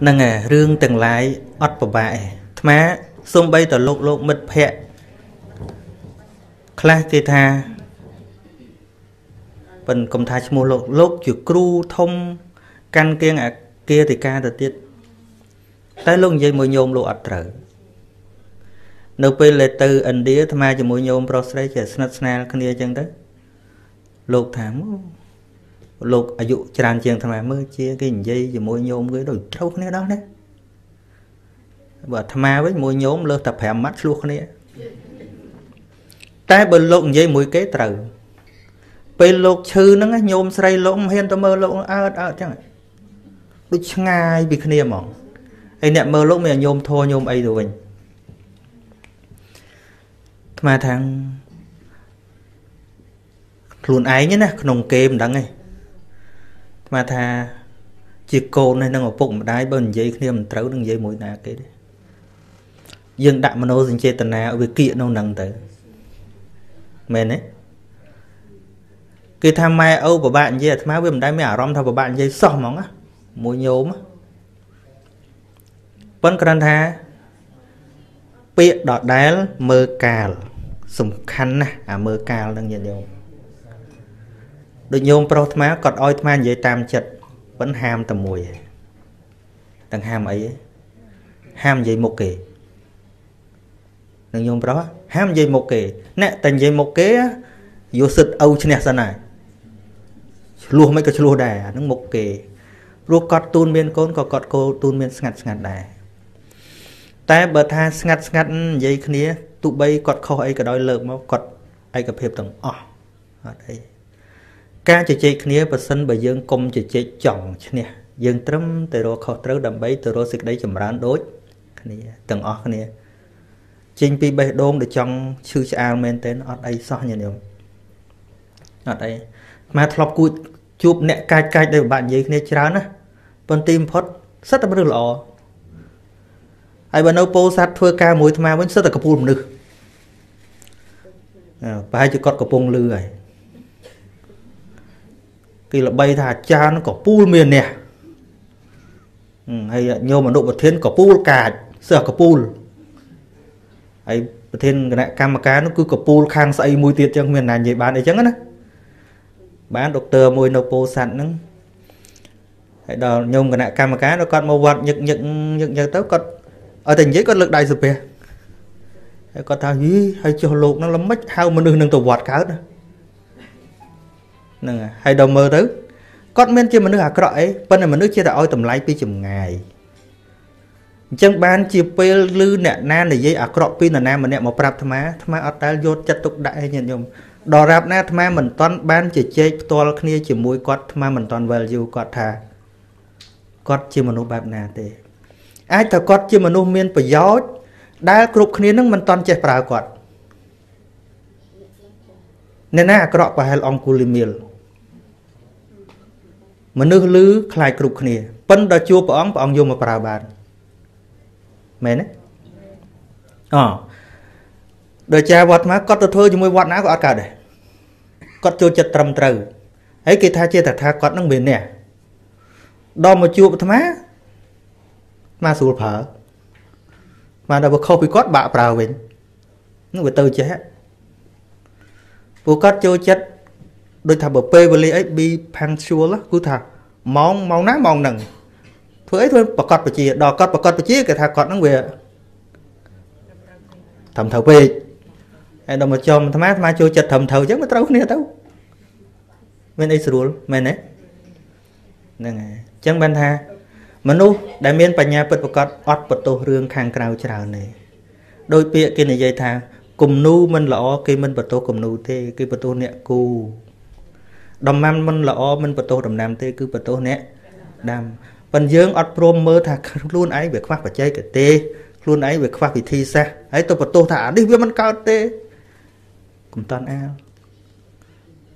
ហ្នឹងហើយរឿងទាំងឡាយអត់ពិបាកទេអាត្មាសំបីតលោកលោកមិត្តភ័ក្តិខ្លះគេថាប៉ិនកុំថាឈ្មោះលោកលោកជាគ្រូធំកាន់គៀងអាគាតិកាទៅទៀតតែលោកនិយាយមួយញោមលោកអត់ត្រូវនៅពេលដែលទៅឥណ្ឌាអាត្មាជាមួយញោមប្រុសស្រីជាស្និទ្ធស្នាលគ្នាអញ្ចឹងទៅលោកថា លោកអាយុច្រើនជាងអាត្មាមើលជាគេនិយាយជាមួយញោមគេដូចត្រូវគ្នាដល់ណាបើអាត្មាវិញមួយញោមលើសតែ5ម៉ាត់ឆ្លោះគ្នាតែបើលោកនិយាយមួយគេត្រូវពេលលោកឈឺហ្នឹងញោមស្រីលោកមិនហ៊ានទៅមើលលោកអើតអើតចឹងដូចឆ្ងាយពីគ្នាហ្មងហើយអ្នកមើលលោកមានញោមធัวញោមអីទៅវិញថ្មថាងខ្លួនឯងណាក្នុងគេមិនដឹងទេ ថ្មថាជាកូននេះនឹងឪពុកម្ដាយបើនិយាយគ្នាមិនត្រូវនឹងនិយាយមួយណាគេទេយើងដាក់មโนសញ្ចេតនាឲ្យវាគៀកនៅនឹងទៅមែនទេគេថាម៉ែឪពិបាកនិយាយអាត្មាវាមិនដែលមានអារម្មណ៍ថាពិបាកនិយាយសោះហ្មងមួយញោមប៉ុន្តែគ្រាន់ថាពាក្យដដែលមើលកាលសំខាន់ណាស់អាមើលកាលនឹងញាតិញោម ដូចញោមប្រុសអាត្មាគាត់ឲ្យអាត្មានិយាយតាមចិត្តប៉ុន្តែហាមតែមួយទាំងហាមអីហាមនិយាយមុខគេនឹងញោមប្រុសហាមនិយាយមុខគេអ្នកតែនិយាយមុខគេយកសិទ្ធឪឈ្នះសិនហើយឆ្លោះមិនក៏ឆ្លោះដែរអានឹងមុខគេព្រោះគាត់ទូនមានកូនក៏គាត់គោទូនមានស្ងាត់ស្ងាត់ដែរតែបើថាស្ងាត់ស្ងាត់និយាយគ្នាទោះបីគាត់ខុសអីក៏ដោយលើកមកគាត់ឯកភាពទាំងអស់អត់អី ការជជែកគ្នាប៉ះសិនបើយើងកុំជជែកចង់ឈ្នះយើងត្រឹមតែរកខុសត្រូវដើម្បីទៅរកសេចក្តីចម្រើនដូចគ្នាទាំងអស់គ្នាចេញពីបេះដូងដែលចង់ឈឺឆ្អាលមែនទែនអត់អីសោះញាតិញោមអត់អីមកធ្លាប់គួចជួបអ្នកកាចកាចដែលពិបាកនិយាយគ្នាច្រើនណាប៉ុន្តែបំផុតសិតតែមនុស្សល្អហើយបើនៅពោធិ៍សាត់ធ្វើការមួយអាត្មាវិញសិតតែកពូលមនុស្សប្រហែលជាគាត់កំពុងលឺហើយ គេល្បីថាអាចារ្យកពូលមានអ្នកហើយញោមអនុប្រធានកពូលកាចសិស្សកពូលហើយប្រធានគណៈកម្មការនោះគឺកពូលខាងស្អីមួយទៀតចឹងមានណានិយាយបានអីចឹងណាបានដុកទ័រមួយនៅពោធិ៍សាត់ហ្នឹងហើយដល់ញោមគណៈកម្មការគាត់មកវត្តញឹកញឹកញឹកញឹកទៅគាត់ឲ្យតែនិយាយគាត់លើកដៃសុភះហើយគាត់ថាយីហើយចុះលោកហ្នឹងល្មិចហៅមនុស្សនឹងទៅវត្តកើត ហ្នឹងហើយដល់មើលទៅគាត់មានជាមនុស្សអាក្រក់អីប៉ុន្តែមនុស្សជាតែឲ្យតម្លៃពីចម្ងាយអញ្ចឹងបានជាពេលឮអ្នកណានិយាយអាក្រក់ពីនរណាម្នាក់មកប្រាប់អាត្មាអាត្មាអត់ដែលយកចិត្តទុកដាក់ឯងញាតិញោមដល់រាប់ណាអាត្មាមិនតន់បានជជែកផ្ទាល់គ្នាជាមួយគាត់អាត្មាមិនតន់ value គាត់ថាគាត់ជាមនុស្សបែបណាទេអាចតែគាត់ជាមនុស្សមានប្រយោជន៍ដែលគ្រប់គ្នានឹងមិនតន់ចេះប្រើគាត់អ្នកណាអាក្រក់ប្រហែលអង្គុលីមៀល មនុស្សលឺខ្លាចគ្រប់គ្នាប៉ិនដល់ជួបព្រះអង្គព្រះអង្គយកមកប្រើបានមែនទេអដល់ចាវត្តមកគាត់ទៅធ្វើជាមួយវត្តណាក៏អត់កើតដែរគាត់ចូលចិត្តត្រឹមត្រូវហើយគេថាជាតថាគាត់នឹងមានអ្នកដល់មកជួបអាត្មាអាស្រួលប្រើបានដល់បើខុសពីគាត់បាក់ប្រើវិញនឹងវាទៅចេះពួកគាត់ចូលចិត្ត ដូចថាបើពេលវេលាអី be punctual គឺថាម៉ោងម៉ោងណាម៉ោងហ្នឹងធ្វើអីធ្វើប្រកាសបជាដល់គាត់ប្រកាសបជាគេថាគាត់ហ្នឹងវាត្រឹមត្រូវពេកហើយដល់មកចំអាត្មាអាត្មាចូលចិត្តត្រឹមត្រូវអញ្ចឹងមកត្រូវគ្នាទៅមានអីស្រួលមែនទេហ្នឹងហើយអញ្ចឹងបានថា មនុស្សដែលមានបញ្ញាពិតប្រកបអត់បន្ទោសរឿងខាងក្រៅច្រើនទេដោយពាក្យគេនិយាយថាគំនូមិនល្អគេមិនបន្ទោសគំនូទេគេបន្ទោសអ្នកគូ ដំណាំមិនល្អមិនបន្ទោសដំណាំទេគឺបន្ទោសអ្នកដាំប៉ុន្តែយើងអត់ព្រមមើលថាខ្លួនឯងវាខ្វះបច្ចេកទេសខ្លួនឯងវាខ្វះវិធីសាស្ត្រហើយទៅបន្ទោសថាអានេះវាមិនកើតទេកុំតាន់អាល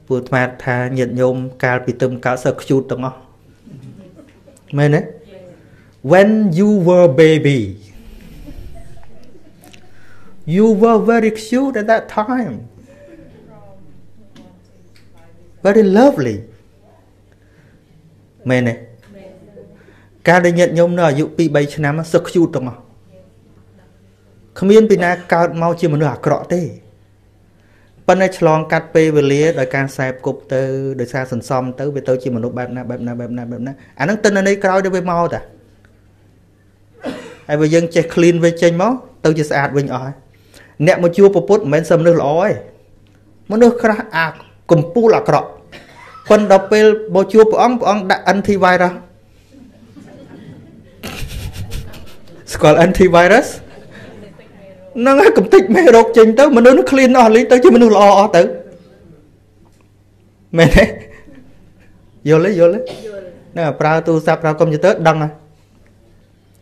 ពួកអាត្មាថាញាតញោមកាលពីទឹមកើតសើខ្ជូតទាំងអស់មែនទេ when you were baby you were very cute at that time very lovely មែនទេកាលដែលញាតិញោមនៅអាយុ2 3ឆ្នាំសឹកខ្ជូតទាំងអស់គ្មានពីណាកើតមកជាមនុស្សអាក្រក់ទេប៉ុន្តែឆ្លងកាត់ពេលវេលាដោយការសែបគប់ទៅដោយសារសន្សំទៅវាទៅជាមនុស្សបែបណាបែបណាបែបណាបែបណាអាហ្នឹងទិន្នន័យក្រោយទៅវាមកតាហើយបើយើងចេះ clean វាចេញមកទៅជាស្អាតវិញអស់ហើយអ្នកមកជួបពុទ្ធមិនមែនសឹមមនុស្សល្អទេមនុស្សក្រាស់អា កំពូលអាក្រក់ប៉ុន្តែដល់ពេលមកជួបព្រះអង្គព្រះអង្គដាក់ antivirus ស្គាល់ antivirus ហ្នឹងហើយកំតិចមេរោគចេញទៅមនុស្សនឹង clean អស់លីទៅជាមនុស្សល្អអស់ទៅមែនទេយល់ទេយល់ទេហ្នឹងប្រើទូរស័ព្ទប្រើកុំព្យូទ័រដឹងហ្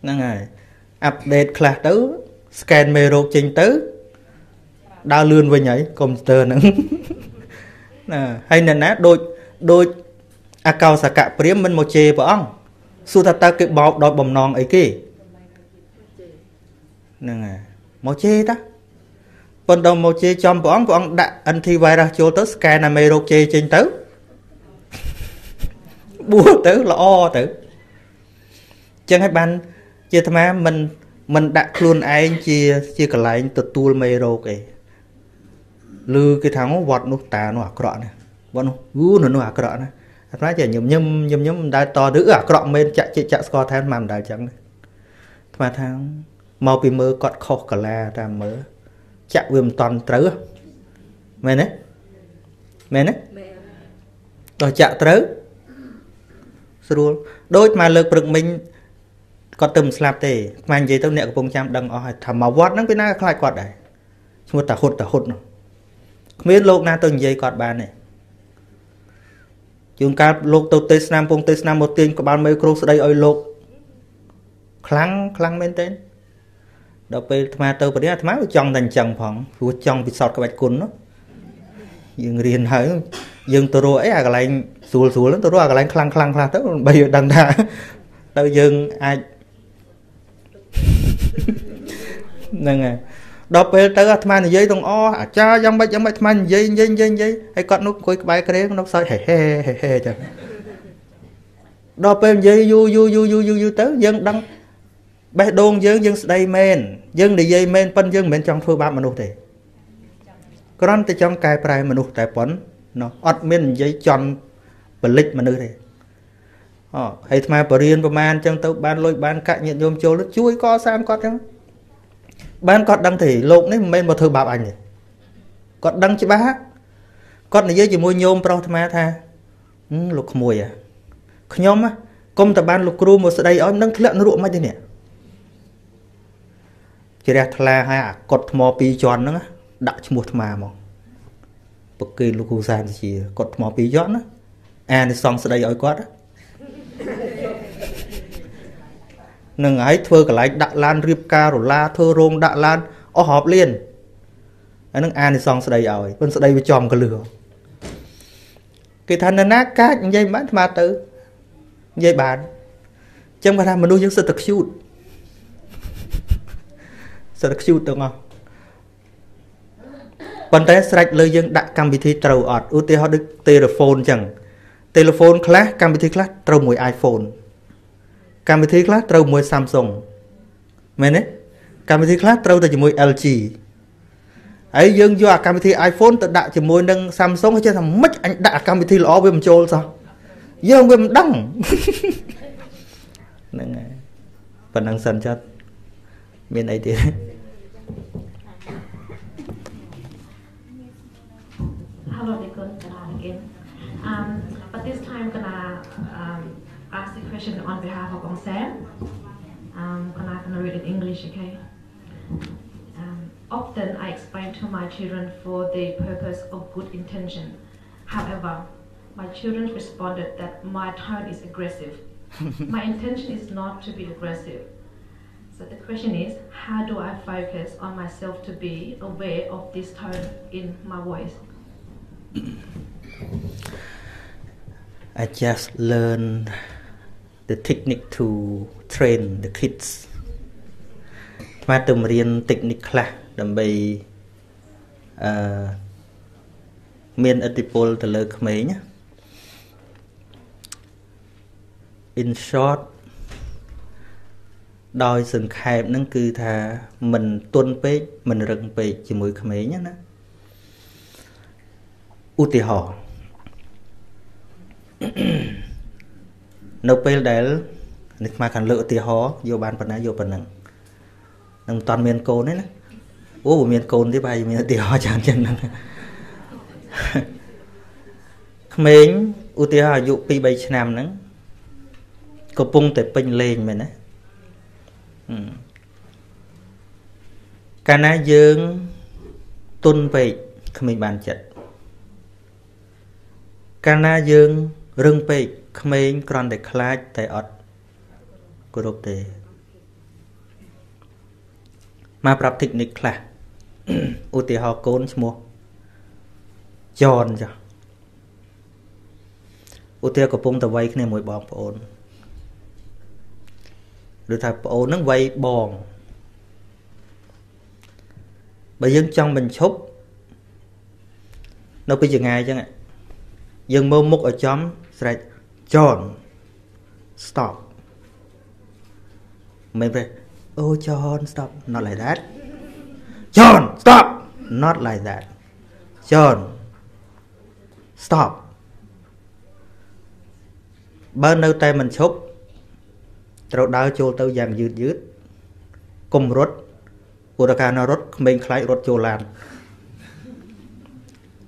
នឹងហើយអាប់ដេតខ្លះទៅ scan មេរោគចេញទៅដើរលឿនវិញហើយកុំព្យូទ័រហ្នឹង ណាហើយអ្នកណាដូចដូចអកោសកៈព្រាមមិនមកជេរព្រះអង្គសួរថាតើគេបោកដោយបំណងអីគេហ្នឹងហើយមកជេរតាប៉ុន្តែមកជេរចំព្រះអង្គព្រះអង្គដាក់ antivirus ចូលទៅ scan អាមេរោគជេរចេញទៅបួសទៅល្អទៅចឹងហើយបានជាអាត្មាមិនមិនដាក់ខ្លួនឯងជាជាកន្លែងទទួលមេរោគអី ឬគេថាវត្តនោះតានោះអាក្រក់ណាវត្តនោះវូនោះអាក្រក់ណាអាត្មាចេះញឹមញឹមញឹមញឹមមិនដែលតទៅអាក្រក់មែនចាក់ជិះចាក់ស្គាល់ថែមមិនដែលចឹងអាត្មាថាមកពីមើលគាត់ខុសកាឡាតាមមើលចាក់វាមិនតន់ត្រូវមែនទេមែនទេដល់ចាក់ត្រូវស្រួលដូចមកលើកព្រឹកមិញគាត់ទៅមិនស្លាប់ទេខ្មាញ់និយាយទៅអ្នកកំពុងចាំដឹងអស់ហើយថាមកវត្តហ្នឹងពីណាខ្លាចគាត់ដែរឈ្មោះតាហ៊ុតតាហ៊ុតនោះ គ្មានលោកណាទៅនិយាយគាត់បានទេជួនកាលលោកទៅទេសនាពងទេសនាមកទាញក្បាលមេគ្រូស្ដីឲ្យលោកខ្លាំងខ្លាំងមែនទេដល់ពេលអាត្មាទៅបរិយាអាត្មាចង់តែអញ្ចឹងផងព្រោះចង់ពិសោធន៍ក្បាច់គុណនោះយើងរៀនហើយយើងទៅរកអីអាកន្លែងស្រួលស្រួលទៅរកអាកន្លែងខ្លាំងខ្លាំងខ្លះទៅបីដឹងថាទៅយើងអាចហ្នឹងហើយ ដល់ពេលទៅអាត្មានិយាយទាំងអអាចារ្យយ៉ាងម៉េចយ៉ាងម៉េចអាត្មានិយាយនិយាយនិយាយនិយាយហើយគាត់នោះអង្គុយក្បែរក្រែងនោះសើចហេហេហេហេចឹងដល់ពេលនិយាយយូរយូរយូរយូរយូរទៅយើងដឹងបេះដូងយើងយើងស្ដីមែនយើងនិយាយមែនប៉ុនយើងមិនមែនចង់ធ្វើបាបមនុស្សទេគ្រាន់តែចង់កែប្រែមនុស្សតែប៉ុនណោះអត់មាននិយាយចន់បលិចមនុស្សទេអូហើយអាត្មាបរៀនប្រមាណចឹងទៅបានលុយបានកាក់ញាតញោមចូលជួយកសាងគាត់ចឹង បានគាត់ដឹងទេលោកនេះមិនមែនមកធ្វើបាបអញទេគាត់ដឹងច្បាស់គាត់និយាយជាមួយញោមប្រុសអាត្មាថាលោកក្មួយខ្ញុំគុំតបានលោកគ្រូមកស្ដីឲ្យនឹងធ្លាក់នរកមិនទេនេះជ្រះថ្លាឲ្យអាកត់ថ្មពីរជាន់ហ្នឹងដាក់ឈ្មោះថ្មមកពកេលោកគ្រូសានជាកត់ថ្មពីរជាន់ណាអានិសងស្ដីឲ្យគាត់ នឹងហើយធ្វើកន្លែងដាក់ឡានរៀបការរឡាធ្វើរោងដាក់ឡានអស់រាប់លានអានឹងអានិសងស្ដីឲ្យប៉ុន្តែស្ដីវាចំកលឿគេថានរណាកាចនិយាយបានស្មាទៅនិយាយបានអញ្ចឹងគាត់ថាមនុស្សយើងសិតតែ cute សិតតែ cute ទាំងអស់ប៉ុន្តែស្រេចលើយើងដាក់កម្មវិធីត្រូវអត់ឧទាហរណ៍ដូច telephone អញ្ចឹង telephone ខ្លះកម្មវិធីខ្លះត្រូវមួយ iPhone កម្មវិធីខ្លះត្រូវមួយ Samsung មែនទេកម្មវិធីខ្លះត្រូវតែជាមួយ LG ហើយយើងយកអាកម្មវិធី iPhone ទៅដាក់ជាមួយនឹង Samsung ចេះថាម៉េចអញដាក់អាកម្មវិធីល្អវាមិនចូលសោះយើងវាមិនដឹងហ្នឹងហើយប៉ុណ្ណឹងសិនចុះមានអីទៀត Hello, question on behalf of Ong Sam. Um, and I'm gonna read it in English, okay? Um, often I explain to my children for the purpose of good intention. However, my children responded that my tone is aggressive. my intention is not to be aggressive. So the question is, how do I focus on myself to be aware of this tone in my voice? I just learn the technique to train the kids ស្មាទៅរៀន technique ខ្លះដើម្បីអឺមានឥទ្ធិពលទៅលើក្មេង in short ដោយសង្ខេបហ្នឹងគឺថាមិនទន់ពេកមិនរឹងពេកជាមួយក្មេងណាឧទាហរណ៍ នៅពេលដែលនេះមកខាងលើឧទាហរណ៍យកបានប៉ុណ្ណាយកប៉ុណ្ណឹងនឹងមិនតាន់មានកូនទេណាអូបើមានកូនទេប្រហែលមានឧទាហរណ៍ច្រើនចឹងហ្នឹងក្មេងឧទាហរណ៍អាយុ2 3ឆ្នាំហ្នឹងកំពុងតែពេញលេងមែនណាកាលណាយើងទុនពេកគ្មានបានចិត្តកាលណាយើងរឹងពេក ក្មេងគ្រាន់តែខ្លាចតែអត់គោរពទេមកប្រាប់តិចនិចខ្លះឧទាហរណ៍កូនឈ្មោះចនចាឧទាហរណ៍កំពុងតែវ័យគ្នាមួយបងប្អូនឬថាប្អូននឹងវ័យបងបើយើងចង់បញ្ឈប់នៅពីចងាយអញ្ចឹងយើងមើលមុខឲ្យចំស្រេច John stop មិនទេអូ John stop not like that John stop not like that John stop បើនៅតែមិនឈប់ត្រូវដើរចូលទៅយ៉ាងយឺតយឺតកុំរត់ព្រោះតែការនៅរត់ក្មេងខ្លាចរត់ចូលឡាន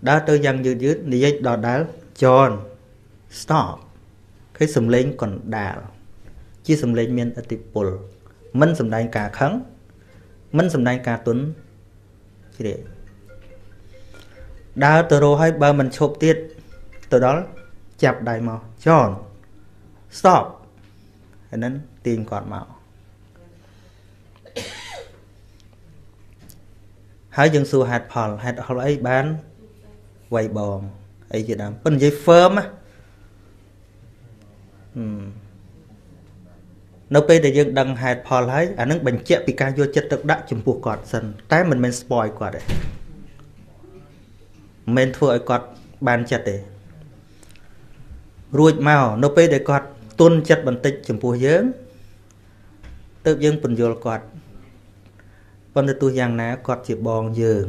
ដើរទៅយ៉ាងយឺតយឺតនិយាយដល់ដាល់ John stop ឃើញសំឡេងកណ្ដាលជាសំឡេងមានអតិពលមិនសំដែងការខឹងមិនសំដែងការទុនជ្រាបដើរទៅរកឲ្យបើមិនឈប់ទៀតទៅដល់ចាប់ដៃមក John stop ហើយនឹងទាញគាត់មកហើយយើងសួរហេតុផលហេតុផលអីបានវាយបងអីជាដើមប៉ុន្តែនិយាយ firm ណា នៅពេលដែលយើងដឹងហេតុផលហើយអានឹងបញ្ជាក់ពីការយកចិត្តទុកដាក់ចំពោះគាត់សិនតែមិនមែន spoil គាត់ទេមិនមែនធ្វើឲ្យគាត់បានចិត្តទេរួចមកនៅពេលដែលគាត់ទុនចិត្តបន្តិចចំពោះយើងទើបយើងពន្យល់គាត់ប៉ុន្តែទោះយ៉ាងណាគាត់ជាបងយើង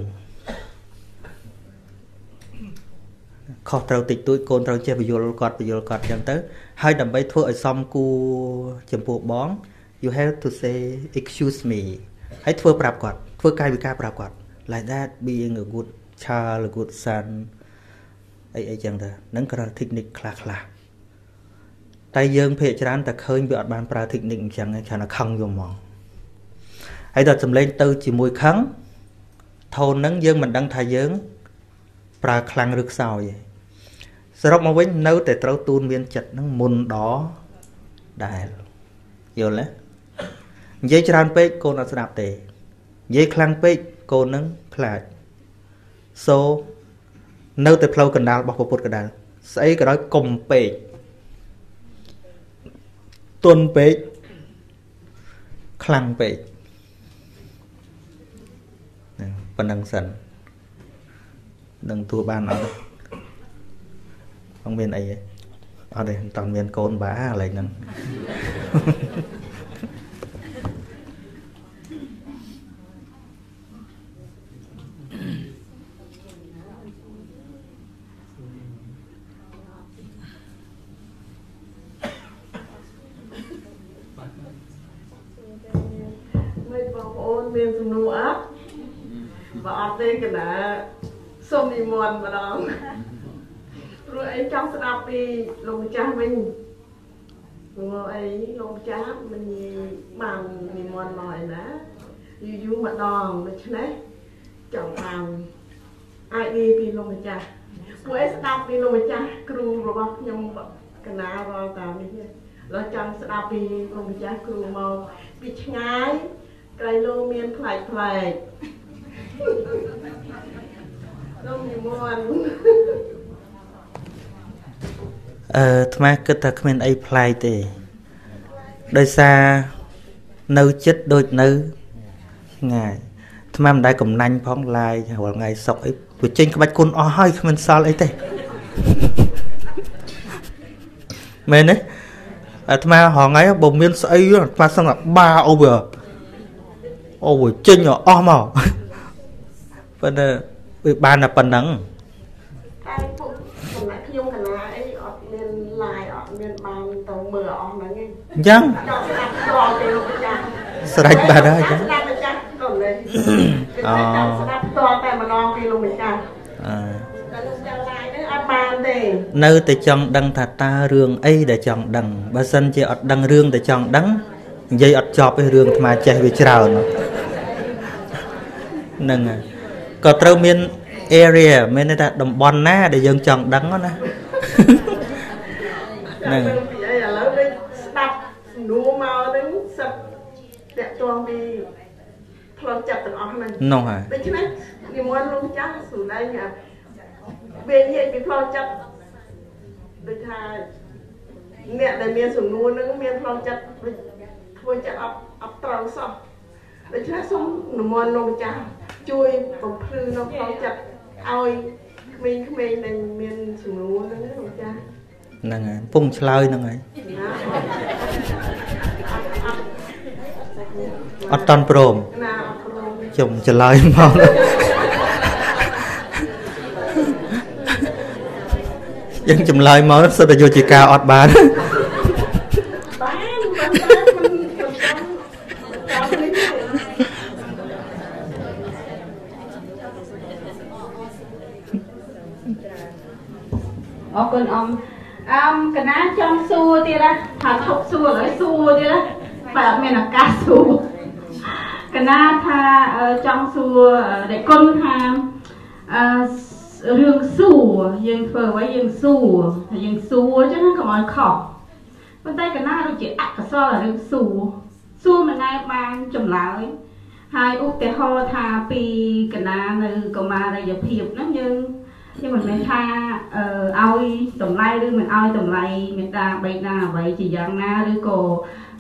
ខុសត្រូវតិចតួចកូនត្រូវចេះពយល់គាត់ពយល់គាត់អញ្ចឹងទៅហើយដើម្បីធ្វើឲ្យសមគួរចំពោះបង you have to say excuse me ហើយធ្វើប្រាប់គាត់ធ្វើកាយវិការប្រាប់គាត់ like that being a good child a good son អីអីចឹងទៅហ្នឹងក៏ technique ខ្លះខ្លះតែយើងភាកច្រើនតែឃើញវាអត់បានប្រើ technique អញ្ចឹងឯងគ្រាន់តែខឹងយកហ្មងហើយដល់សម្លេងទៅជាមួយខឹងថូនហ្នឹងយើងមិនដឹងថាយើងប្រើខ្លាំងឬខ្សោយទេ សរុបមកវិញនៅតែត្រូវទូនមានចិត្តហ្នឹងមុនដដែលយល់ទេនិយាយច្រើនពេកកូនអត់ស្ដាប់ទេនិយាយខ្លាំងពេកកូននឹងខ្លាច so នៅតែផ្លូវកណ្ដាលរបស់ពុទ្ធកណ្ដាលស្អីក៏ដោយកុំពេកទន់ពេកខ្លាំងពេកប៉ុណ្ណឹងសិននឹងទួបានអត់ không មានអីទេអត់ទេមិនតាន់មានកូនបាកន្លែងហ្នឹងមានសំណួរអត់បើអត់ទេកណាសូមនិមន្តម្ដងព្រោះ អីចង់ស្ដាប់ពីលោកម្ចាស់វិញព្រោះអីលោកម្ចាស់មិនបាននិមន្តមកឯណាយូរយូរម្ដងដូច្នេះចង់បានអាចនិយាយពីលោកម្ចាស់ពួកឯងស្ដាប់ពីលោកម្ចាស់គ្រូរបស់ខ្ញុំកណារាល់តាមនេះឡើយចង់ស្ដាប់ពីលោកម្ចាស់គ្រូមកពីឆ្ងាយក្រៃលោមានផ្លែកផ្លែកលោកនិមន្ត អឺអាត្មាគិតថាគ្មានអីប្លែកទេដោយសារនៅចិត្តដូចនៅឆ្ងាយអាត្មាមិនដែលកំណាញ់ផងឡាយរាល់ថ្ងៃសុកអីព្រោះចេញក្បាច់គុណអស់ហើយគ្មានសល់អីទេមែនទេអាត្មាហងៃបើមានស្អីអាត្មាសឹងតែបាអូវាអូវាចេញអស់មកប៉ុន្តែវាបានតែប៉ុណ្ណឹងតែពួកសំណាក់ខ្ញុំកណាអីអត់មានឡាយអត់មានបានទៅមើលអស់ហ្នឹងឯង អញ្ចឹងចង់ស្ដាប់ស្គាល់ទេលោកចាស់ស្រេចបាត់ហើយចាស្ដាប់ម្ចាស់ក៏លេអូស្ដាប់តតែម្ដងពីលោកម្ចាស់អឺតែលោកចាស់ឡាយហ្នឹងអត់បានទេនៅតែចង់ដឹងថាតើរឿងអីដែលចង់ដឹងបើសិនជាអត់ដឹងរឿងដែលចង់ដឹងនិយាយអត់ចប់ទេរឿងអាត្មាចេះវាច្រើនហ្នឹងហើយក៏ត្រូវមាន area មានន័យថាតំបន់ណា ដែលយើងចង់ដឹងណាហ្នឹងឥឡូវដូចស្ដាប់សំណួរមកហ្នឹងសិត តាក់ទងពីផ្លូវចិត្តទាំងអស់ហ្នឹងនោះហើយដូច្នេះនិមន្តលោកចាស់សំដែងវានិយាយពីផ្លូវចិត្តដូចថាអ្នកដែលមានសំណួរហ្នឹងមានផ្លូវចិត្តធ្វើចិត្តអត់អត់ត្រូវសោះដូច្នេះសូមនិមន្តលោកម្ចាស់ជួយបំភ្លឺនៅក្នុងចិត្តឲ្យក្មេងៗដែលមានសំណួរហ្នឹងលោកចាស់ហ្នឹងហើយពងឆ្លើយហ្នឹងហើយ អត់តន់ព្រមណាអត់ព្រមជុំឆ្លើយមកយើងចម្លើយមកសុទ្ធតែយកជាការអត់បានគុណអង្គអឹមកណាចង់សួរទៀតណាថាឈប់សួរឥឡូវសួរទៀតណាបើអត់មានឱកាសសួរក ណាថាចង់សួរដែលគុណថាអឺរឿងសួរយើងធ្វើអ្វីយើងសួរយើងសួរអញ្ចឹងកុំឲ្យខុសប៉ុន្តែកណាដូចជាអកុសលរឿងសួរសួរមិនដែលបានចម្លើយហើយឧទាហរណ៍ថាពីកណានៅកុមារីយភាពហ្នឹងយើងខ្ញុំមិនមែនថាអឺឲ្យតម្លៃឬមិនឲ្យតម្លៃមេត្តាបេតាអ្វីជាយ៉ាងណាឬក៏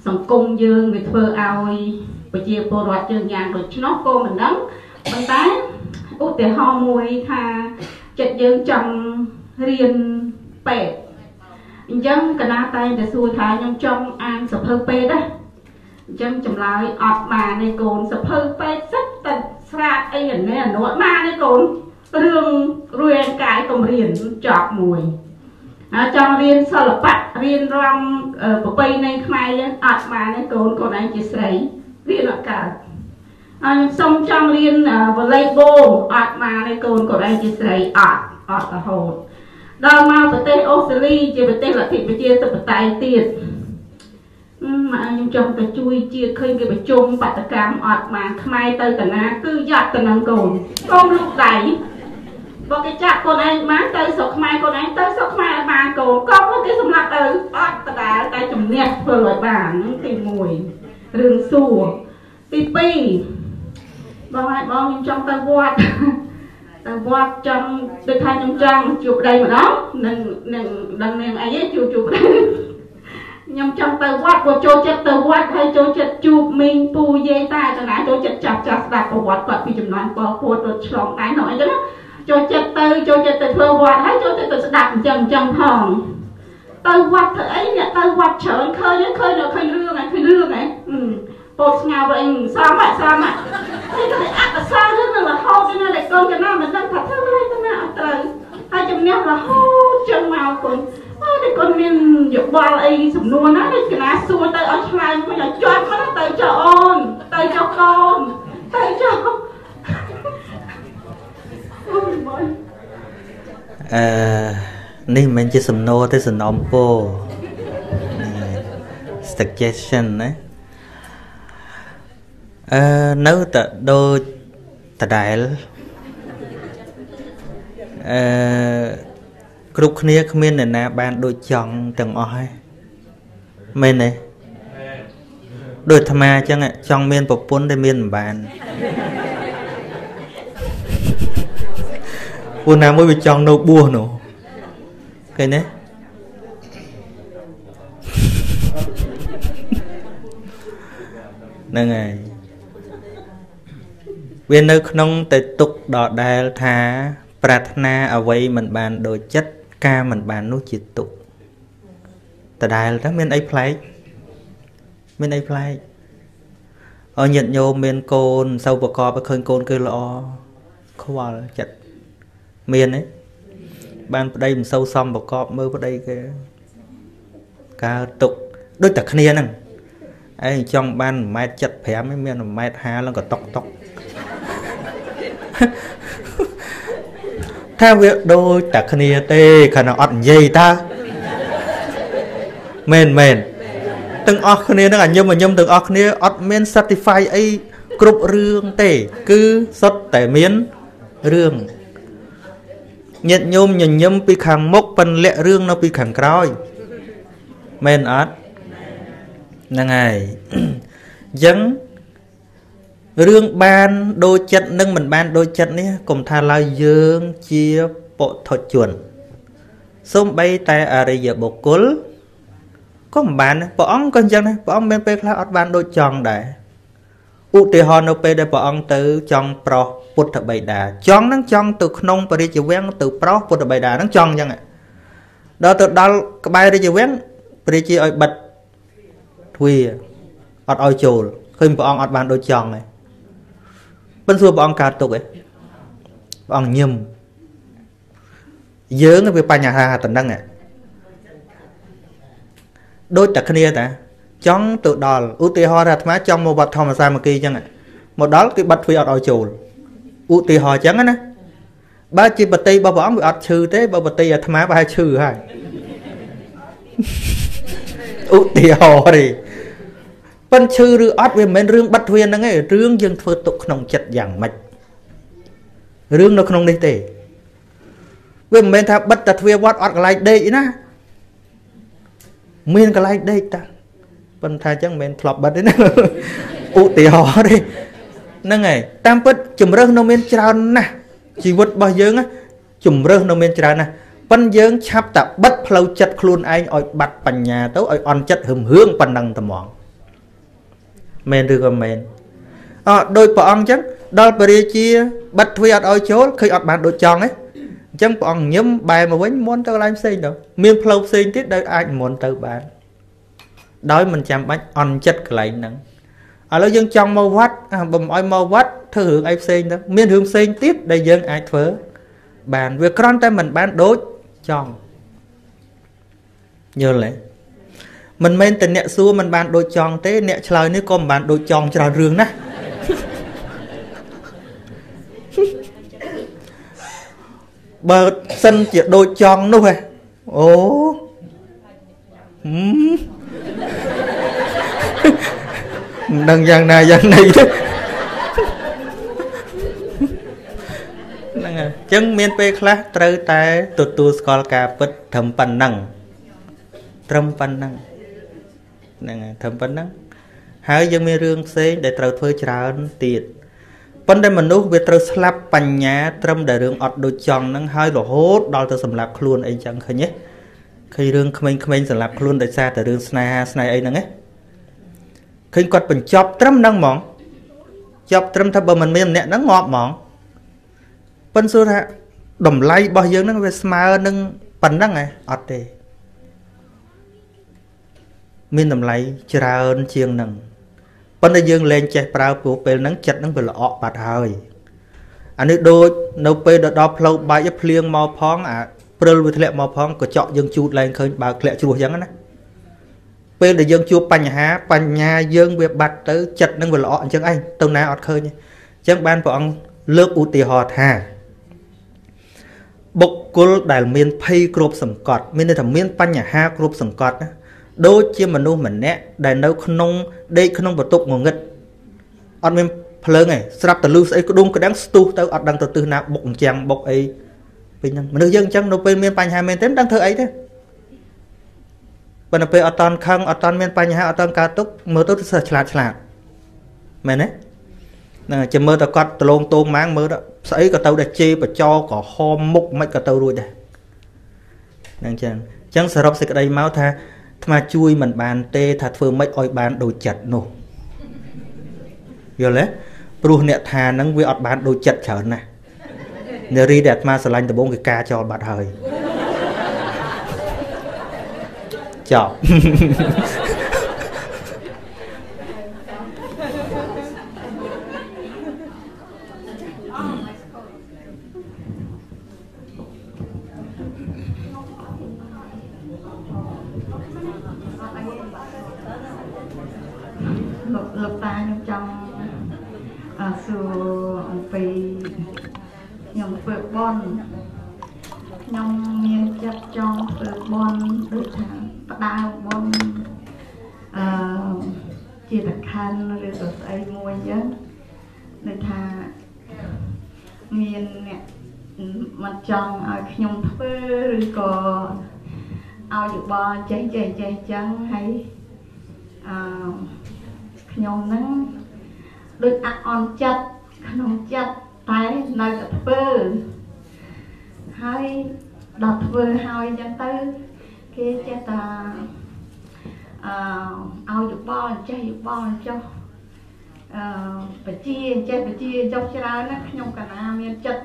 សង្គមយើងវាធ្វើឲ្យប្រជាពលរដ្ឋយើងយ៉ាងដូច្នោះក៏មិនដឹងប៉ុន្តែឧទាហរណ៍មួយថាចិត្តយើងចង់រៀនពេទ្យអញ្ចឹងកណាតែងតែសួរថាខ្ញុំចង់អានសភៅពេទ្យដែរអញ្ចឹងចម្លើយអត់បានទេកូនសភៅពេទ្យសិតតែស្រាតអីអានេះអានោះបានទេកូនរឿងរួយកាយកំរៀនចប់មួយហើយ ចង់រៀនសិល្បៈរៀនរំប្រពៃណីខ្មែរយើងអត់បានទេកូនកូនឯងជាស្រីរៀនអត់កើតហើយខ្ញុំសុំចង់រៀនវ៉ូឡេបូលអត់បានទេកូនកូនឯងជាស្រីអត់អត់រហូតដល់មកប្រទេសអូស្ត្រាលីជាប្រទេសលទ្ធិប្រជាធិបតេយ្យទៀតមកខ្ញុំចង់ទៅជួយជាតិឃើញគេប្រជុំបដកម្មអត់បានខ្មែរទៅតាណាគឺយ៉ាត់ទៅនឹងកូនកូនលោកដៃ បើគេចាក់កូនឯងបានទៅស្រុកខ្មែរកូនឯងទៅស្រុកខ្មែរឲ្យបានកូនកប់មកគេសម្លាប់ទៅអត់ដដែលតែជំនះធ្វើឲ្យបានហ្នឹងទី1រឿងសួរទី2បងឲ្យបងខ្ញុំចង់ទៅវត្តទៅវត្តចង់ដូចថាខ្ញុំចង់ជួបប្តីម្ដងនឹងនឹងដឹងនាងអីជួបជួបប្តីខ្ញុំចង់ទៅវត្តព្រោះចូលចិត្តទៅវត្តហើយចូលចិត្តជួបមីងពូយាយតាចំណាចូលចិត្តចាប់ចាស់ស្ដាប់ប្រវត្តិគាត់ពីចំនួនពលពួតរត់ឆ្លងដែននោះអីចឹងណា ចូលចិត្តទៅចូលចិត្តទៅធ្វើវត្តហើយចូលចិត្តទៅស្ដាប់អញ្ចឹងអញ្ចឹងផងទៅវត្តធ្វើអីអ្នកទៅវត្តច្រើនឃើញឃើញឃើញរឿងហ្នឹងឃើញរឿងហ្នឹងពោតស្ងោវិញសមហ่ะសមហ่ะគេទៅអត់សាររឿងនឹងរហូតទៅនៅតែកូនកណាមិនដឹងថាធ្វើម៉េចទៅណាអត់ត្រូវហើយជំនះរហូតចឹងមកគុណអើតែគុណមានយោបល់អីសំណួរណាដូចកណាសួរទៅឲ្យឆ្លើយមិនឲ្យជាប់មិនទៅចុះអូនទៅចុះកូនទៅចុះ អឺនេះមិនមែនជាសំណួរទេសំណុំពោ suggestion ណាអឺនៅតែដូចដដែលអឺគ្រប់គ្នាគ្មានអ្នកណាបានដូចចង់ទាំងអស់ហើយមែនទេដូចអាត្មាអញ្ចឹងចង់មានប្រពន្ធតែមានមិនបាន ពួកណាមួយវាចង់នៅបួសនោះឃើញទេហ្នឹងហើយវានៅក្នុងតែទុកដដែលថា ប្រាថ្នាអ្វីមិនបានដូចចិត្តការមិនបាននោះជាទុកដដែលទៅមានអីប្លែកមានអីប្លែកអើញាតិញោមមានកូន សូវប្រកបឃើញកូនគឺល្អខ្វល់ចិត្ត មានទេបានប្តីមិនសូវសមប្រកបមើលប្តីគេកើទុកដូចតែគ្នាហ្នឹងឯងចង់បាន1ម៉ែត្រ75ឯងមាន1ម៉ែត្រ50ឡើងក៏តុកតុកថាវាដូចតែគ្នាទេខណៈអត់និយាយតើមែនមែនទាំងអស់គ្នានឹងអញឹមអញឹមទាំងអស់គ្នាអត់មាន certify អីគ្រប់រឿងទេ គឺសុទ្ធតែមានរឿង ញាតញោមញញឹមពីខាងមុខប៉ុនលាក់រឿងនៅពីខាងក្រោយមែនអត់ហ្នឹងហើយអញ្ចឹងរឿងបានដូចចិត្តនិងមិនបានដូចចិត្តនេះកុំថាឡើយយើងជាពុទ្ធជនសំបីតែអរិយបុគ្គលក៏មិនបានព្រះអង្គក៏អញ្ចឹងដែរព្រះអង្គមានពេលខ្លះអត់បានដូចចង់ដែរ ឧទាហរណ៍នៅពេលដែលព្រះអង្គទៅចង់ប្រោសពុទ្ធបិតាចង់នឹងចង់ទៅក្នុងពរិជ្ជវាំងទៅប្រោសពុទ្ធបិតានឹងចង់អញ្ចឹងដល់ទៅដល់ក្បែររាជវាំងព្រះជាឲ្យបិទទ្វារអត់ឲ្យចូលឃើញព្រះអង្គអត់បានដូចចង់ទេមិនសួរព្រះអង្គកើតទុកទេព្រះអង្គញឹមយើងវាបញ្ហាតែហ្នឹងដូចតែគ្នាតា ចង់ទៅដល់ឧទាហរណ៍ថាអាត្មាចង់មកវត្តធម្មសាមគ្គីអញ្ចឹងមកដល់គេបិទទ្វារអត់ឲ្យចូលឧទាហរណ៍អញ្ចឹងណាបើជាបតីរបស់ព្រះអង្គវាអត់ឈឺទេបើបតីអាត្មាប្រហែលឈឺហើយឧទាហរណ៍ទេប៉ិនឈឺឬអត់វាមិនមែនរឿងបិទទ្វារហ្នឹងទេរឿងយើងធ្វើទុកក្នុងចិត្តយ៉ាងម៉េចរឿងនៅក្នុងនេះទេវាមិនមែនថាបិទតែទ្វារវត្តអត់កន្លែងដេកណាមានកន្លែងដេកតា ប៉ុន្តែអញ្ចឹងមិនមែនធ្លាប់បិទទេណាឧទាហរណ៍ទេហ្នឹងហើយតាមពិតជំរើសនៅមានច្រើនណាស់ជីវិតរបស់យើងជំរើសនៅមានច្រើនណាស់ប៉ិនយើងឆាប់តែបិទផ្លូវចិត្តខ្លួនឯងឲ្យបាត់បញ្ញាទៅឲ្យអន់ចិត្តហឹមហឿងប៉ុណ្ណឹងតែហ្មងមែនឬក៏មែនអត់ដោយព្រះអង្គអញ្ចឹងដល់ពរាជាបិទទ្វារអត់ឲ្យចូលឃើញអត់បានដូចចង់ទេអញ្ចឹងព្រះអង្គញឹមបែរមកវិញមុនទៅកន្លែងផ្សេងទៅមានផ្លូវផ្សេងទៀតដែលអាចមុនទៅបាន ដោយមិនចាំបាច់អន់ចិត្តកន្លែងហ្នឹងឥឡូវយើងចង់មកវត្តបំឲ្យមកវត្តធ្វើរឿងអីផ្សេងទៅមានរឿងផ្សេងទៀតដែលយើងអាចធ្វើបានវាគ្រាន់តែមិនបានដូចចង់យល់ទេមិនមែនតែអ្នកសួរមិនបានដូចចង់ទេ អ្នកឆ្លើយនេះក៏មិនបានដូចចង់ច្រើនរឿងណាបើសិនជាដូចចង់នោះហ៎អូមិ នដឹងយ៉ាងណាយ៉ាងណីទេហ្នឹងហើយអញ្ចឹងមានពេលខ្លះត្រូវតែទទួលស្គាល់ការពិតត្រឹមប៉ុណ្ណឹងត្រឹមប៉ុណ្ណឹងហ្នឹងហើយត្រឹមប៉ុណ្ណឹងហើយយើងមានរឿងផ្សេងដែលត្រូវធ្វើច្រើនទៀតប៉ុន្តែមនុស្សវាត្រូវស្លាប់បញ្ញាត្រឹមតែរឿងអត់ដូចចង់ហ្នឹងហើយរហូតដល់ទៅសម្លាប់ខ្លួនអីចឹងឃើញទេ ឃើញរឿងក្មេងៗសម្លាប់ខ្លួនដោយសារតែរឿងស្នេហាស្នេហ៍អីហ្នឹងទេឃើញគាត់បញ្ចប់ត្រឹមហ្នឹងហ្មងចប់ត្រឹមថាបើមិនមានអ្នកហ្នឹងងាប់ហ្មងប៉ុន្តែសួរថាតម្លៃរបស់យើងហ្នឹងវាស្មើនឹងប៉ុណ្ណឹងហ៎អត់ទេមានតម្លៃច្រើនជាងហ្នឹងប៉ុន្តែយើងលែងចេះប្រើព្រោះពេលហ្នឹងចិត្តហ្នឹងវាល្អក់បាត់ហើយអានេះដូចនៅពេលដល់ផ្លូវបែកភ្លៀងមកផងអា ព្រិលវាធ្លាក់មកផងកញ្ចក់យើងជូតឡើងឃើញបើធ្លាក់ជ្រោះអញ្ចឹងណាពេលដែលយើងជួបបញ្ហាបញ្ញាយើងវាបាត់ទៅចិត្តនឹងវាល្អអញ្ចឹងឯងទៅណាអត់ឃើញអញ្ចឹងបានព្រះអង្គលើកឧទាហរណ៍ថាបុគ្គលដែលមានភ័យគ្រប់សង្កត់មានន័យថាមានបញ្ហាគ្រប់សង្កត់ណាដូចជាមនុស្សម្នាក់ដែលនៅក្នុងដេកក្នុងបន្ទប់ងងឹតអត់មានភ្លើងទេស្រាប់តែលឺស្អីក្ដុំក្ដាំងស្ទុះទៅអត់ដឹងទៅទិសណាបុកអញ្ចឹងបុកអី ពេញហ្នឹងមនុស្សយើងអញ្ចឹងនៅពេលមានបញ្ហាមែនទេមិនដឹងធ្វើអីទេប៉ុន្តែពេលអត់តន់ខឹងអត់តន់មានបញ្ហាអត់តន់កើតទុកមើលទៅទៅឆ្លាតឆ្លាតមែនទេហ្នឹងចាំមើលតែគាត់ដលងតងម៉ាងមើលស្អីក៏ទៅតែជេរបចោក៏ហមមុខមិនក៏ទៅរួចដែរហ្នឹងចឹងអញ្ចឹងសរុបសេចក្តីមកថាអាត្មាជួយមិនបានទេថាធ្វើម៉េចឲ្យបានដូចចិត្តនោះយល់ទេព្រោះអ្នកថាហ្នឹងវាអត់បានដូចចិត្តច្រើនណាស់ នារីដែលអាត្មាស្រឡាញ់ដំបងគេការចោលបាត់ហើយចប់លោកលោកតាខ្ញុំចង់អឺសួរអំពី ខ្ញុំធ្វើបន់ខ្ញុំមានចិត្តចង់ធ្វើបន់ដូចថាផ្ដាវបន់អឺជាតខណ្ឌឬក៏ស្អីមួយអញ្ចឹងដូចថាមានអ្នកមិនចង់ឲ្យខ្ញុំធ្វើឬក៏ឲ្យយោបល់ចេះចេះចេះចឹងហើយអឺខ្ញុំហ្នឹងដូចអអន់ចិត្តក្នុងចិត្ត តែនៅតែធ្វើហើយដល់ធ្វើហើយចឹងទៅគេចេះតែអឺឲ្យយោបល់ចេះយោបល់ចុះអឺបជាចេះបជាចុះច្រើនណាខ្ញុំកណាមានចិត្ត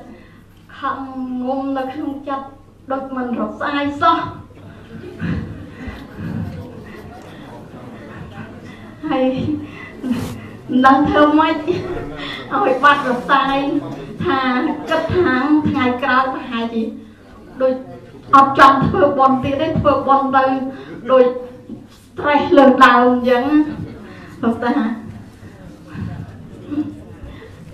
ខំងុំនៅក្នុងចិត្តដូចមិនរសាយសោះហើយ មិនដឹងធ្វើម៉េចឲ្យបាត់រសាយថាគិតថាថ្ងៃក្រោយប្រហែលជាដូចអត់ចង់ធ្វើបន់ទៀតទេធ្វើបន់ទៅដូច stress លើដើមអញ្ចឹងលោកតា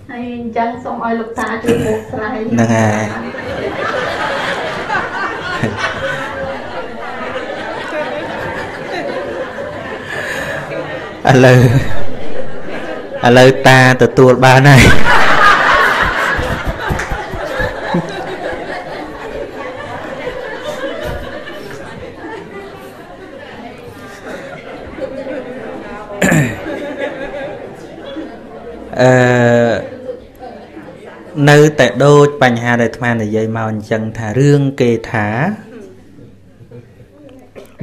ហើយអញ្ចឹងសូមឲ្យលោកតាជួយបកស្រាយហ្នឹងហើយឥឡូវ ឥឡូវតាទទួលបានហើយអឺនៅតែដូចបញ្ហាដែលអាត្មានិយាយមកអញ្ចឹងថារឿងគេថា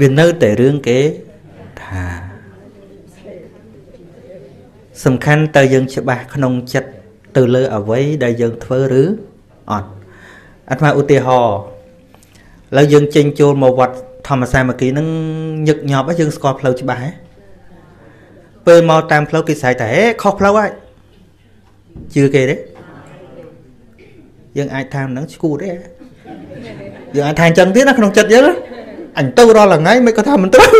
វានៅតែរឿងគេ សំខាន់តើយើងច្បាស់ក្នុងចិត្តទៅលើអ្វីដែលយើងធ្វើឬអត់អាត្មាឧទាហរណ៍ឥឡូវយើងចេញចូលមកវត្តធម្មសាមគ្គីនឹងញឹកញាប់យើងស្គាល់ផ្លូវច្បាស់ហ៎ពេលមកតាមផ្លូវគេស្រែកតែហេខុសផ្លូវហើយជឿគេទេយើងអាចថាមិនដឹងឈួតទេយើងអាចថាអញ្ចឹងទៀតណាក្នុងចិត្តយើងអញទៅរាល់ថ្ងៃមិនក៏ថាមិនត្រូវ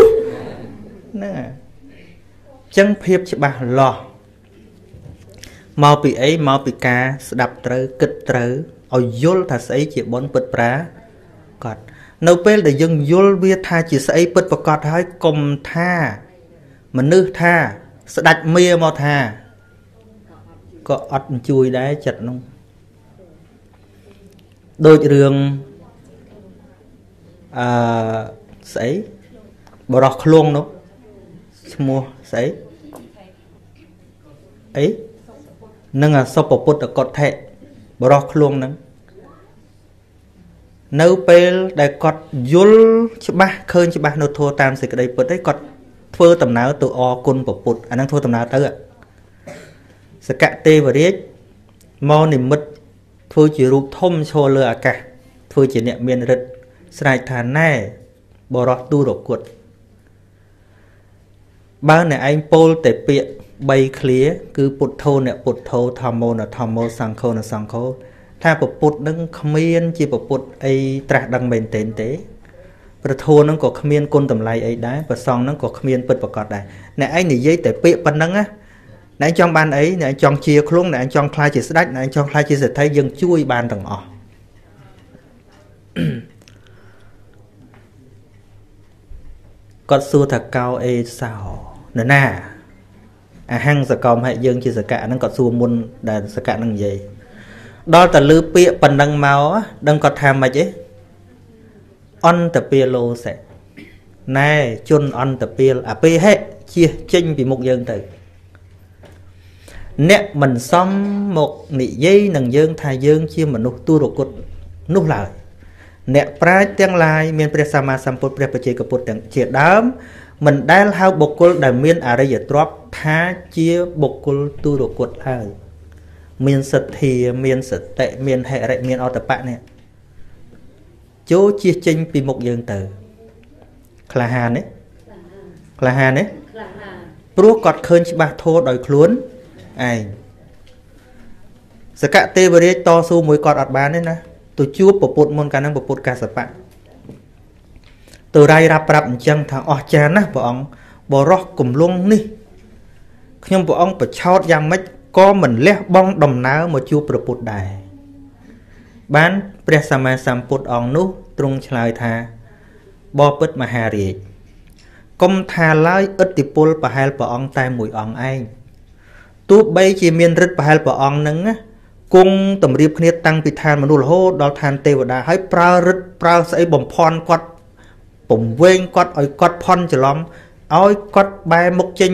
ហ្នឹងអញ្ចឹងភាពច្បាស់លាស់ មកពីអីមកពីការស្ដាប់ត្រូវគិតត្រូវឲ្យយល់ថាស្អីជាបុណ្យពិតប្រាកដនៅពេលដែលយើងយល់វាថាជាស្អីពិតប្រកបហើយកុំថាមនុស្សថាស្ដាច់មៀមកថាក៏អត់ជួយដែរចិត្តនោះដូចរឿងអឺស្អីបរោះឃ្លងនោះឈ្មោះស្អីអី និងអសុពពុទ្ធកដ្ឋិបរោះឃ្លួងនឹងនៅពេលដែលគាត់យល់ច្បាស់ឃើញច្បាស់នៅធัวតាមសេចក្តីពិតឯងគាត់ធ្វើដំណើរទៅអគុណពពុទ្ធអានឹងធ្វើដំណើរទៅសកទេវរាជមកនិមិត្តធ្វើជារូបធំឈរលើអាកាសធ្វើជាអ្នកមានរិទ្ធស្រែកថាណែបរោះទូរគុតបើអ្នកឯងពោលតែពាក្យ 3ឃ្លាគឺពុទ្ធោអ្នកពុទ្ធោធម្មោនធម្មោសង្ឃោនសង្ឃោថាពពុទ្ធនឹងគ្មានជាពពុទ្ធអីត្រាស់ដឹងមែនទែនទេប្រធោនឹងក៏គ្មានគុណតម្លៃអីដែរប្រសងនឹងក៏គ្មានពិតប្រកបដែរអ្នកឯងនិយាយតែពាក្យប៉ុណ្ណឹងណាអ្នកឯងចង់បានអីអ្នកឯងចង់ជាឃ្លងអ្នកឯងចង់ខ្លាចជាស្ដេចអ្នកឯងចង់ខ្លាចជាសេដ្ឋីយើងជួយបានទាំងអស់គាត់សួរថាកោអេសោនរណា អហង្សកំហិយើងជាសកៈហ្នឹងគាត់សួរមុនដែលសកៈហ្នឹងនិយាយដល់តែលឺពាក្យប៉ុណ្ណឹងមកដឹងគាត់ថាម៉េចទេអន្តពាលោសេណែជន់អន្តពាលអពេហិជៀសចេញពីមុខយើងទៅអ្នកមិនសមមកនិយាយនឹងយើងថាយើងជាមនុស្សទុរគតនោះឡើយអ្នកប្រាជ្ញទាំងឡាយមានព្រះសម្មាសម្ពុទ្ធព្រះបច្ចេកពុទ្ធទាំងជាដើម មិនដែលហៅបុគ្គលដែលមានអរិយទ្រព្យថាជាបុគ្គលទុរគតហើយមានសទ្ធាមានសតិមានហិរិមានអតបៈនេះចូលជៀសចេញពីមុខយើងទៅក្លាហាននេះក្លាហានទេព្រោះគាត់ឃើញច្បាស់ធោដោយខ្លួនឯងសកទេវរាជតស៊ូមួយគាត់អត់បានទេណាទៅជួបពពុទ្ធមុនកាលហ្នឹងពពុទ្ធកសបៈ ទៅរាយរាប់ប្រាប់អញ្ចឹងថាអស់ចានណាព្រះអង្គបរោះកំលងនេះខ្ញុំព្រះអង្គប្រឆោតយ៉ាងម៉េចក៏មិនលះបង់ដំណើរមកជួបព្រះពុទ្ធដែរបានព្រះសម្មាសម្ពុទ្ធអង្គនោះទ្រង់ឆ្លើយថាបបិទ្ធមហារាជកុំថាឡើយឥទ្ធិពលប្រហែលព្រះអង្គតែមួយអង្គឯងទោះបីជាមានរិទ្ធប្រហែលព្រះអង្គនឹងណាគង់តម្រៀបគ្នាតាំងពីឋានមនុស្សរហូតដល់ឋានទេវតាហើយប្រើរិទ្ធប្រើស្អីបំភ័ន្តគាត់ ពំវែងគាត់ឲ្យគាត់ផន់ច្រឡំឲ្យគាត់បែរមុខចេញ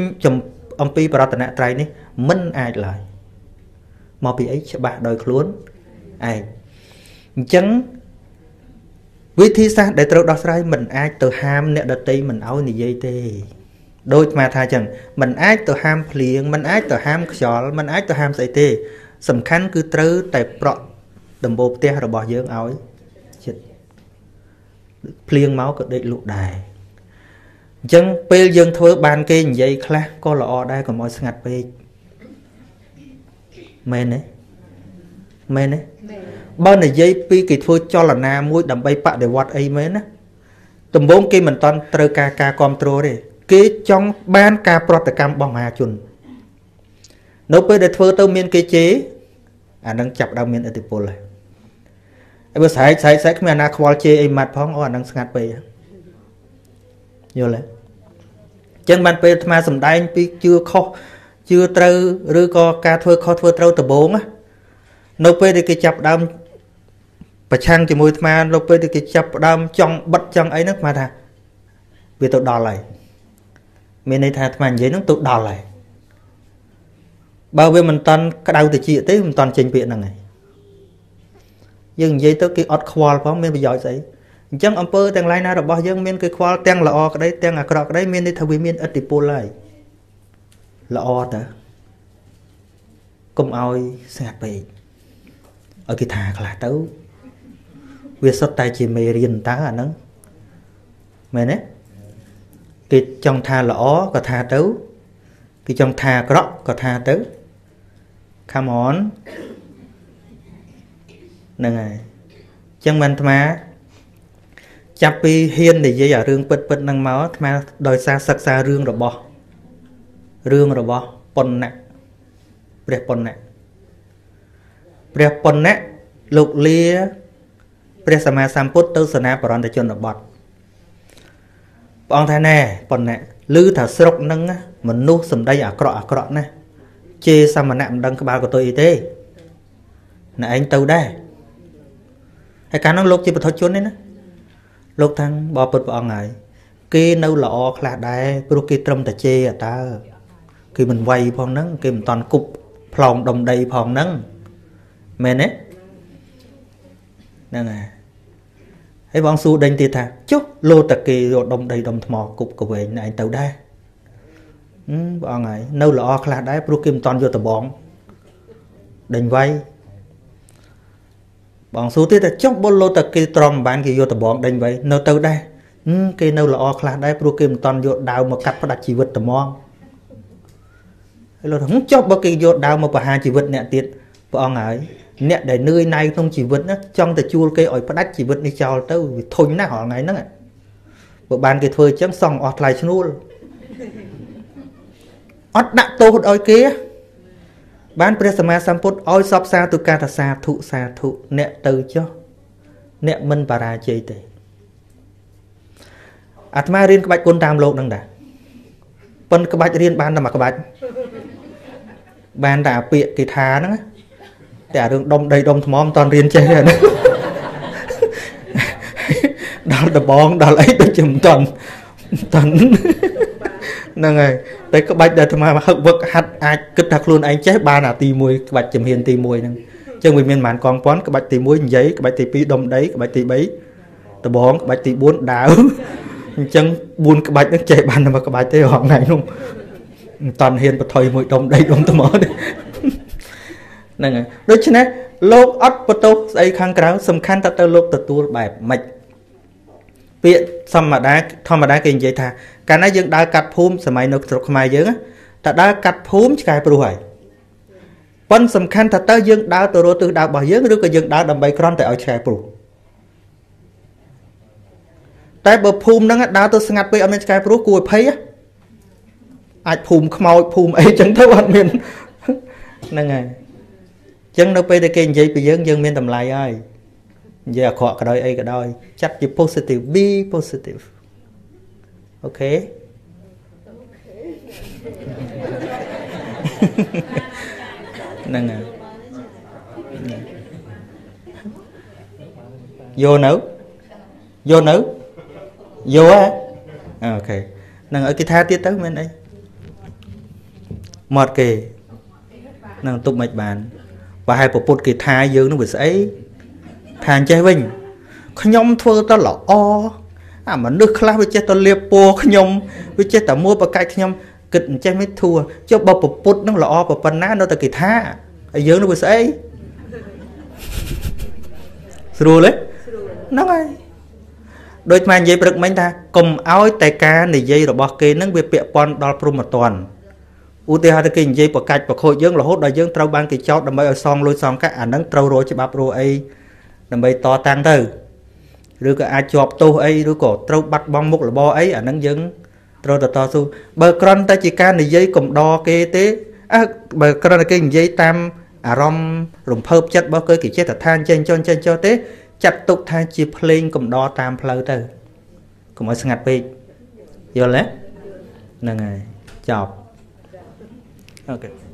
អំពីបរតនត្រ័យនេះមិនអាចឡើយមកពីអីច្បាស់ដោយខ្លួនឯងអញ្ចឹងវិធីសាស្ត្រដែលត្រូវដោះស្រាយមិនអាចទៅហាមអ្នកដតីមិនឲ្យនិយាយទេដូចស្មាថាអញ្ចឹងមិនអាចទៅហាមភ្លៀងមិនអាចទៅហាមខ្យល់មិនអាចទៅហាមស្អីទេ សំខាន់គឺត្រូវតែប្រក់ដំបូលផ្ទះរបស់យើងឲ្យចិត្ត ភ្លៀងមកក៏ដេកលក់ដែរអញ្ចឹងពេលយើងធ្វើបានគេនិយាយខ្លះក៏ល្អដែរកុំឲ្យស្ងាត់ពេកមែនទេមែនទេបើនិយាយពីគេធ្វើចលនាមួយដើម្បីបដិវត្តអីមែនណាដំបូងគេមិនតន់ត្រូវការការគ្រប់គ្រងទេគេចង់បានការប្រតិកម្មរបស់មហាជន នៅពេលដែលធ្វើទៅមានគេជេរអានឹងចាប់ដើមមានឥទ្ធិពលហើយ ហើយបើស្រែកស្រែកស្រែកគ្មានអាណាខ្វល់ជេរអីម៉ាត់ផងអូអានឹងស្ងាត់ពេកយល់ទេចឹងបានពេលអាត្មាសំដែងពីជឿខុសជឿត្រូវឬក៏ការធ្វើខុសធ្វើត្រូវដំបូងនៅពេលដែលគេចាប់ដើមប្រឆាំងជាមួយអាត្មានៅពេលដែលគេចាប់ដើមចង់បិទចង់អីហ្នឹងអាត្មាថាវាទៅដល់ហើយមានន័យថាអាត្មានិយាយហ្នឹងទៅដល់ហើយបើវាមិនតន់ក្តៅតិចទេមិនតន់ចេញពាក្យហ្នឹងឯង យើងនិយាយទៅគេអត់ខ្វល់ផងមានប្រយោជន៍ស្អីអញ្ចឹងអំពើទាំងឡាយណារបស់យើងមានគេខ្វល់ទាំងល្អក្តីទាំងអាក្រក់ក្តីមានន័យថាវាមានឥទ្ធិពលហើយល្អតើកុំឲ្យស្ងាត់ពេកឲ្យគេថាខ្លះទៅ វាសុទ្ធតែជាមេរៀនតើអាហ្នឹងមែនទេគេចង់ថាល្អក៏ថាទៅគេចង់ថាអាក្រក់ក៏ថាទៅ come on ហ្នឹងហើយអញ្ចឹងមិនអាត្មាចាប់ពីហ៊ាននិយាយអារឿងពិតពិតហ្នឹងមកអាត្មាដោយសារសិក្សារឿងរបស់រឿងរបស់ប៉ុណ្ណៈព្រះប៉ុណ្ណៈព្រះប៉ុណ្ណៈលោកលាព្រះសម្មាសម្ពុទ្ធទៅសេនាបរន្តជនបទព្រះអង្គថាណែប៉ុណ្ណាឮថាស្រុកនឹងមនុស្សសំដីអាក្រក់អាក្រក់ណាស់ជេរសមណៈមិនដឹងក្បាលកតុយអីទេណែឯងទៅដែរ ហើយកាលនោះលោកជាបុថុជនទេណាលោកថាំងបបពុតព្រះអង្គហើយគេនៅល្អខ្លះដែរព្រោះគេត្រឹមតែជេរអតើគេមិនវាយផងហ្នឹងគេមិនតន់គប់ផ្លោងដុំដីផងហ្នឹងមែនទេហ្នឹងហើយហើយបងស៊ូដេញទៀតថាចុះលោតគេយកដុំដីដុំថ្មគប់កវែងឯងទៅដែរព្រះអង្គហើយនៅល្អខ្លះដែរព្រោះគេមិនតន់យកដបងដេញវាយ បងស៊ូទៀតថាចុះបុលលោតគេត្រង់បានគេយកដបងដេញវាយនៅទៅដែរគេនៅល្អខ្លះដែរព្រោះគេមិនតន់យកដាវមកកាត់ផ្ដាច់ជីវិតត្មងហើយលោកថាចុះបើគេយកដាវមកបហាជីវិតអ្នកទៀតព្រះអង្គហើយអ្នកដែលនឿយណាយក្នុងជីវិតណាចង់ទៅជួលគេឲ្យផ្ដាច់ជីវិតនេះចោលទៅវាធុញណាស់រាល់ថ្ងៃហ្នឹងបើបានគេធ្វើអញ្ចឹងសង់អស់ថ្លៃឈ្នួលអត់ដាក់ទោសឲ្យគេ បានព្រះសម្មាសម្ពុទ្ធឲ្យសពសាទុកាតសាធុសាធុអ្នកទៅចុះអ្នកមិនបរាជ័យទេអាត្មារៀនក្បាច់គុណតាមលោកហ្នឹងដែរប៉ុនក្បាច់រៀនបានតែមួយក្បាច់បានតែអាពាក្យគេថាហ្នឹងតែអារឿងដុំដីដុំថ្មមិនតន់រៀនចេះទេណាដល់ដបងដល់អីដូចជាមិនតន់តន់ ហ្នឹងហើយតែក្បាច់ដែលអាត្មាហឹកវឹកហាត់អាចគិតថាខ្លួនឯងចេះបានអាទី1ក្បាច់ជំហានទី1ហ្នឹងអញ្ចឹងវាមានប្រហែលកងពាន់ក្បាច់ទី1និយាយក្បាច់ទី2ដុំដីក្បាច់ទី3ដបងក្បាច់ទី4ដាវអញ្ចឹង4ក្បាច់ហ្នឹងចេះបានតែមួយក្បាច់ទេរហងៃនោះមិនតន់ហ៊ានបថុយមួយដុំដីដុំថ្មទេហ្នឹងហើយដូច្នេះលោកអត់បន្ទោសស្អីខាងក្រៅសំខាន់តែទៅលោកទទួលបែបម៉េច ពាក្យធម្មតាធម្មតាគេនិយាយថាកាលណាយើងដើរកាត់ភូមិសម័យនៅស្រុកខ្មែរយើងតើដើរកាត់ភូមិឆ្កែព្រោះហើយប៉ុន្តែសំខាន់ថាតើយើងដើរទៅរកទិសដៅរបស់យើងឬក៏យើងដើរដើម្បីក្រន់តែឲ្យឆ្កែព្រោះតែបើភូមិហ្នឹងដើរទៅស្ងាត់ពេកអត់មានឆ្កែព្រោះគួរឲ្យភ័យអាចភូមិខ្មោចភូមិអីចឹងទៅអត់មានហ្នឹងហើយចឹងនៅពេលដែលគេនិយាយពីយើងយើងមានតម្លៃហើយ និយាយអាក្រក់ក៏ដោយអីក៏ដោយចាត់ជា positive be positive អូខេហ្នឹងហើយយកនៅយកនៅយកហ៎អូខេហ្នឹងឲ្យគេថាទៀតទៅមានអីមកគេនឹងទុកមិនបានប្រហែលពពុទ្ធគេថាយើងនឹងវាស្អី ថាអញ្ចេះវិញខ្ញុំធ្វើទៅល្អអាមនុស្សខ្លះវាចេះតែលៀបពណ៌ខ្ញុំវាចេះតែមួបកាច់ខ្ញុំគិតអញ្ចេះមិនធัวចុះបើពពុទ្ធនឹងល្អប៉ុណ្ណានៅតែគេថាហើយយើងនឹងវាស្អីស្រួលទេហ្នឹងហើយដូចស្មាននិយាយព្រឹកមិញថាកុំឲ្យតែការនិយាយរបស់គេនឹងវាពាក់ព័ន្ធដល់ព្រមត្តនឧទាហរណ៍ទៅគេនិយាយប្រកាច់ប្រខូចយើងរហូតដល់យើងត្រូវបានគេចោទដើម្បីឲ្យសងលុយសងកាក់អានឹងត្រូវរកច្បាប់រកអី ដើម្បីតតាំងទៅឬក៏អាចជាប់ទោសអីឬក៏ត្រូវបាត់បង់មុខរបរអីអានឹងយើងត្រូវទៅតស៊ូបើគ្រាន់តែជាការនិយាយកំដរគេទេអើបើគ្រាន់តែគេនិយាយតាមអារម្មណ៍រំភើបចិត្តរបស់គេគេចេះតែថាចេញចុះចេញចុះទេ ចាត់ទុកថាជាភ្លេងកំដរតាមផ្លូវទៅកុំឲ្យស្ងាត់ពេកយល់ទេហ្នឹងហើយចប់ Okay.